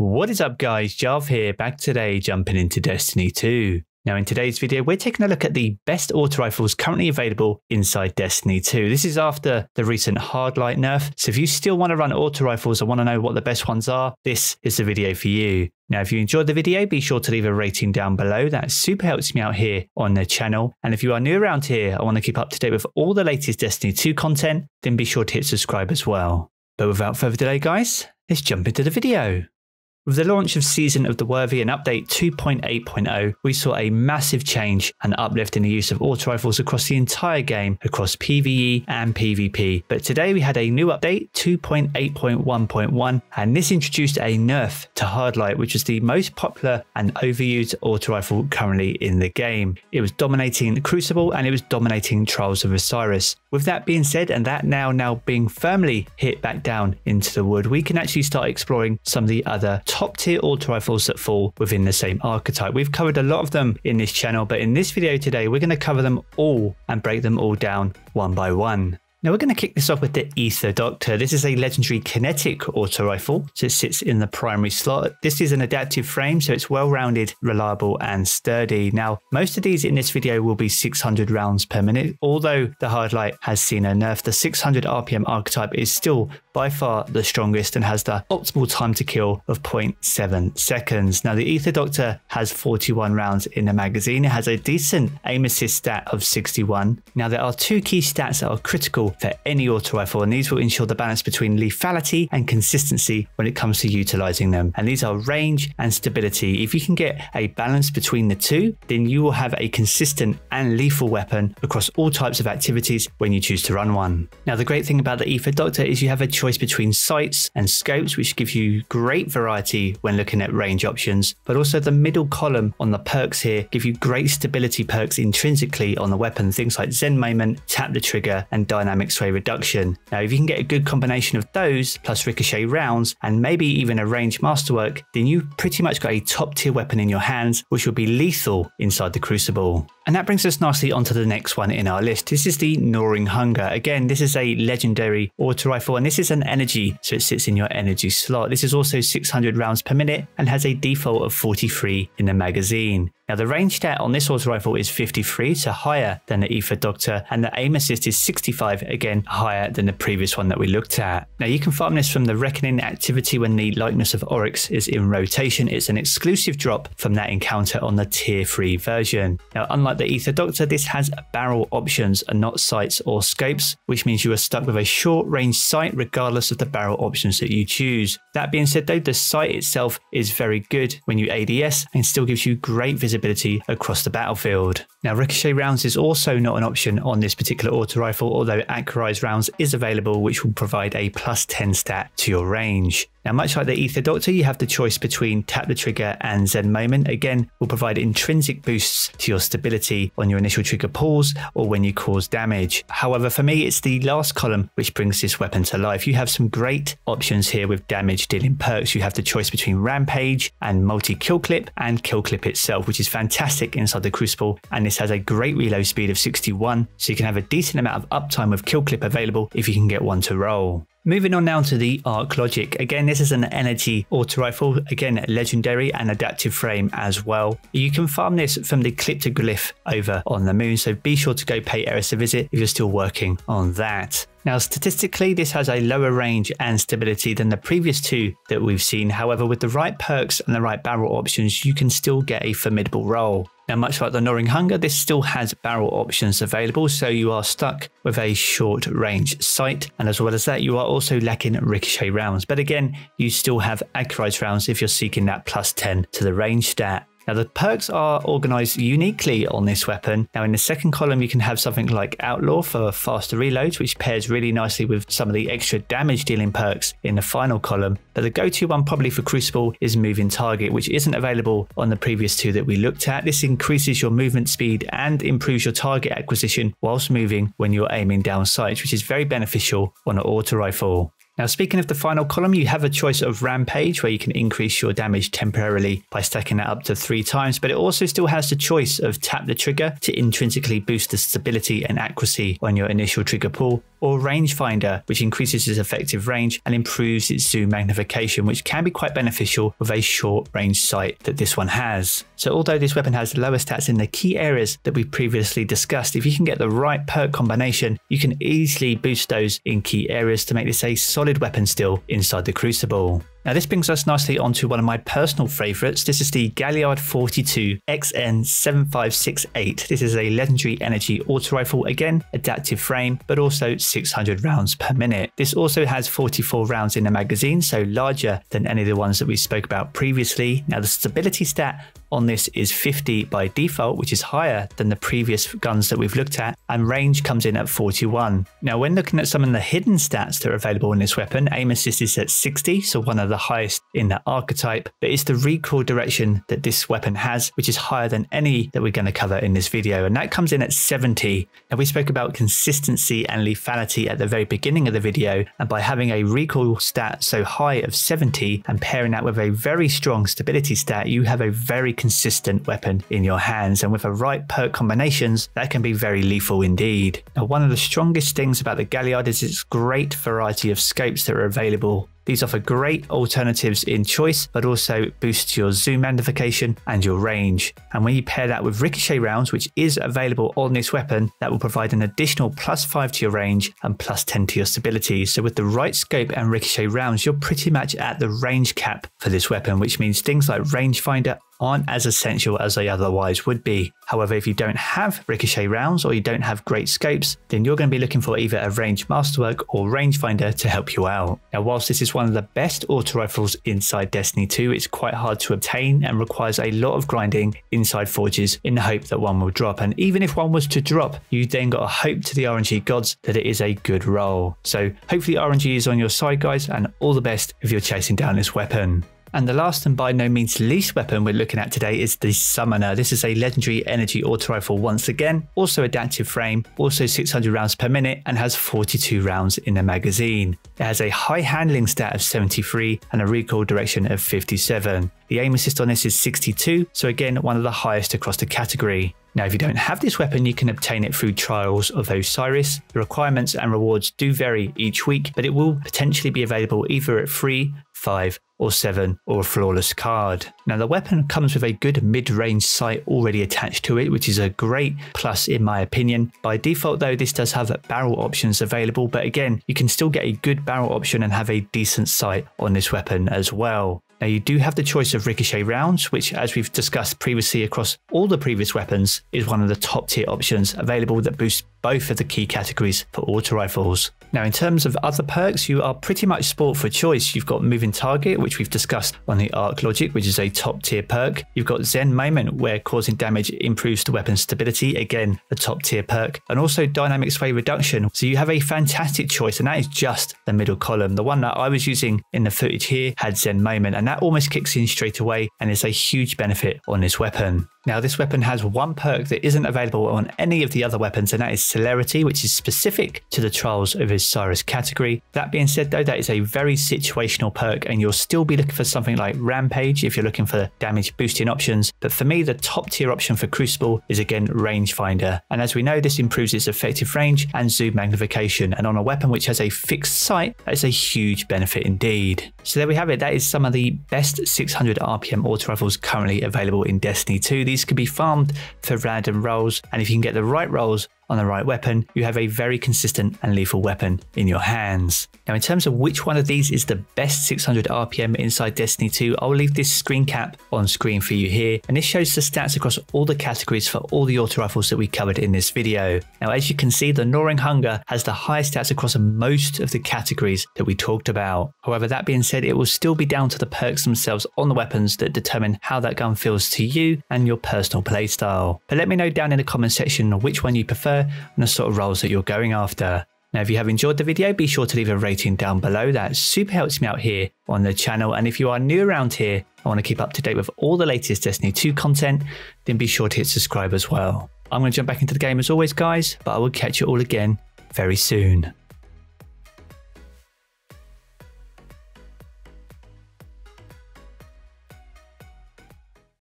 What is up guys, Jarv here, back today jumping into Destiny 2. Now in today's video, we're taking a look at the best auto rifles currently available inside Destiny 2. This is after the recent Hardlight nerf, so if you still want to run auto rifles and want to know what the best ones are, this is the video for you. Now, if you enjoyed the video, be sure to leave a rating down below. That super helps me out here on the channel. And if you are new around here, I want to keep up to date with all the latest Destiny 2 content, then be sure to hit subscribe as well. But without further delay, guys, let's jump into the video. With the launch of Season of the Worthy and Update 2.8.0, we saw a massive change and uplift in the use of auto rifles across the entire game, across PvE and PvP. But today we had a new update 2.8.1.1, and this introduced a nerf to Hardlight, which is the most popular and overused auto rifle currently in the game. It was dominating the Crucible and it was dominating Trials of Osiris. With that being said, and that now now being firmly hit back down into the wood, we can actually start exploring some of the other top tier auto rifles that fall within the same archetype. We've covered a lot of them in this channel, but in this video today, we're going to cover them all and break them all down one by one. Now we're going to kick this off with the Ether Doctor. This is a legendary kinetic auto rifle, so it sits in the primary slot. This is an adaptive frame, so it's well-rounded, reliable, and sturdy. Now, most of these in this video will be 600 rounds per minute, although the Hardlight has seen a nerf. The 600 RPM archetype is still by far the strongest and has the optimal time to kill of 0.7 seconds. Now, the Ether Doctor has 41 rounds in the magazine. It has a decent aim assist stat of 61. Now, there are two key stats that are critical for any auto rifle, and these will ensure the balance between lethality and consistency when it comes to utilizing them. And these are range and stability. If you can get a balance between the two, then you will have a consistent and lethal weapon across all types of activities when you choose to run one. Now, the great thing about the Ether Doctor is you have a choice between sights and scopes, which gives you great variety when looking at range options, but also the middle column on the perks here give you great stability perks intrinsically on the weapon, things like Zen Moment, Tap the Trigger, and Dynamic reduction. Now, if you can get a good combination of those, plus ricochet rounds, and maybe even a range masterwork, then you've pretty much got a top tier weapon in your hands, which will be lethal inside the Crucible. And that brings us nicely onto the next one in our list. This is the Gnawing Hunger. Again, this is a legendary auto rifle, and this is an energy, so it sits in your energy slot. This is also 600 rounds per minute and has a default of 43 in the magazine. Now, the range stat on this auto rifle is 53, so higher than the Ether Doctor, and the aim assist is 65, again higher than the previous one that we looked at. Now, you can farm this from the Reckoning activity when the Likeness of Oryx is in rotation. It's an exclusive drop from that encounter on the tier 3 version. Now, unlike the Ether Doctor, this has barrel options and not sights or scopes, which means you are stuck with a short range sight regardless of the barrel options that you choose. That being said, though, the sight itself is very good when you ADS and still gives you great visibility visibility across the battlefield. Now, ricochet rounds is also not an option on this particular auto rifle, although accurized rounds is available, which will provide a plus 10 stat to your range. Now, much like the Ether Doctor, you have the choice between Tap the Trigger and Zen Moment. Again, will provide intrinsic boosts to your stability on your initial trigger pulls or when you cause damage. However, for me, it's the last column which brings this weapon to life. You have some great options here with damage dealing perks. You have the choice between Rampage and Multi Kill Clip and Kill Clip itself, which is fantastic inside the Crucible. And this has a great reload speed of 61, so you can have a decent amount of uptime with Kill Clip available if you can get one to roll. Moving on now to the Arc Logic. Again, this is an energy auto rifle, again, legendary and adaptive frame as well. You can farm this from the Cryptoglyph over on the moon, so be sure to go pay Eris a visit if you're still working on that. Now, statistically, this has a lower range and stability than the previous two that we've seen. However, with the right perks and the right barrel options, you can still get a formidable roll. Now, much like the Gnawing Hunger, this still has barrel options available, so you are stuck with a short range sight. And as well as that, you are also lacking ricochet rounds. But again, you still have accurized rounds if you're seeking that plus 10 to the range stat. Now the perks are organized uniquely on this weapon. Now in the second column you can have something like Outlaw for faster reloads which pairs really nicely with some of the extra damage dealing perks in the final column. But the go-to one probably for Crucible is Moving Target which isn't available on the previous two that we looked at. This increases your movement speed and improves your target acquisition whilst moving when you're aiming down sights which is very beneficial on an auto rifle. Now, speaking of the final column, you have a choice of Rampage where you can increase your damage temporarily by stacking that up to three times, but it also still has the choice of Tap the Trigger to intrinsically boost the stability and accuracy on your initial trigger pull, or rangefinder, which increases its effective range and improves its zoom magnification, which can be quite beneficial with a short range sight that this one has. So although this weapon has lower stats in the key areas that we previously discussed, if you can get the right perk combination, you can easily boost those in key areas to make this a solid weapon still inside the Crucible. Now this brings us nicely onto one of my personal favourites. This is the Galliard 42 XN7568. This is a legendary energy auto rifle, again adaptive frame, but also 600 rounds per minute. This also has 44 rounds in the magazine, so larger than any of the ones that we spoke about previously. Now the stability stat on this is 50 by default, which is higher than the previous guns that we've looked at, and range comes in at 41. Now, when looking at some of the hidden stats that are available in this weapon, aim assist is at 60, so one of the highest in the archetype, but it's the recoil direction that this weapon has, which is higher than any that we're going to cover in this video, and that comes in at 70. Now, we spoke about consistency and lethality at the very beginning of the video, and by having a recoil stat so high of 70 and pairing that with a very strong stability stat, you have a very consistent weapon in your hands, and with the right perk combinations, that can be very lethal indeed. Now, one of the strongest things about the Galliard is its great variety of scopes that are available. These offer great alternatives in choice, but also boosts your zoom magnification and your range. And when you pair that with ricochet rounds, which is available on this weapon, that will provide an additional plus 5 to your range and plus 10 to your stability. So with the right scope and ricochet rounds, you're pretty much at the range cap for this weapon, which means things like rangefinder aren't as essential as they otherwise would be. However, if you don't have ricochet rounds or you don't have great scopes, then you're going to be looking for either a range masterwork or rangefinder to help you out. Now, whilst this is one of the best auto rifles inside Destiny 2, it's quite hard to obtain and requires a lot of grinding inside forges in the hope that one will drop. And even if one was to drop, you then got to hope to the RNG gods that it is a good roll. So hopefully RNG is on your side, guys, and all the best if you're chasing down this weapon. And the last and by no means least weapon we're looking at today is the Summoner. This is a legendary energy auto rifle once again, also adaptive frame, also 600 rounds per minute and has 42 rounds in the magazine. It has a high handling stat of 73 and a recoil direction of 57. The aim assist on this is 62, so again one of the highest across the category. Now, if you don't have this weapon, you can obtain it through Trials of Osiris. The requirements and rewards do vary each week, but it will potentially be available either at 3, 5, or 7 or a flawless card. Now the weapon comes with a good mid-range sight already attached to it which is a great plus in my opinion. By default though this does have barrel options available but again you can still get a good barrel option and have a decent sight on this weapon as well. Now you do have the choice of ricochet rounds, which as we've discussed previously across all the previous weapons, is one of the top tier options available that boosts both of the key categories for auto rifles. Now, in terms of other perks, you are pretty much sport for choice. You've got Moving Target, which we've discussed on the Arc Logic, which is a top tier perk. You've got Zen Moment, where causing damage improves the weapon stability, again, a top tier perk, and also Dynamic Sway Reduction. So you have a fantastic choice, and that is just the middle column. The one that I was using in the footage here had Zen Moment, and that almost kicks in straight away and is a huge benefit on this weapon. Now, this weapon has one perk that isn't available on any of the other weapons, and that is Celerity, which is specific to the Trials of Osiris category. That being said, though, that is a very situational perk, and you'll still be looking for something like Rampage if you're looking for damage boosting options. But for me, the top tier option for Crucible is again Rangefinder. And as we know, this improves its effective range and zoom magnification. And on a weapon which has a fixed sight, that is a huge benefit indeed. So there we have it. That is some of the best 600 RPM auto rifles currently available in Destiny 2 these can be farmed for random rolls, and if you can get the right rolls on the right weapon, you have a very consistent and lethal weapon in your hands. Now, in terms of which one of these is the best 600 RPM inside Destiny 2, I'll leave this screen cap on screen for you here, and this shows the stats across all the categories for all the auto rifles that we covered in this video. Now, as you can see, the Gnawing Hunger has the highest stats across most of the categories that we talked about. However, that being said, it will still be down to the perks themselves on the weapons that determine how that gun feels to you and your personal playstyle. But let me know down in the comment section which one you prefer and the sort of roles that you're going after. Now, if you have enjoyed the video, be sure to leave a rating down below. That super helps me out here on the channel. And if you are new around here, I want to keep up to date with all the latest Destiny 2 content, then be sure to hit subscribe as well. I'm going to jump back into the game as always, guys, but I will catch you all again very soon.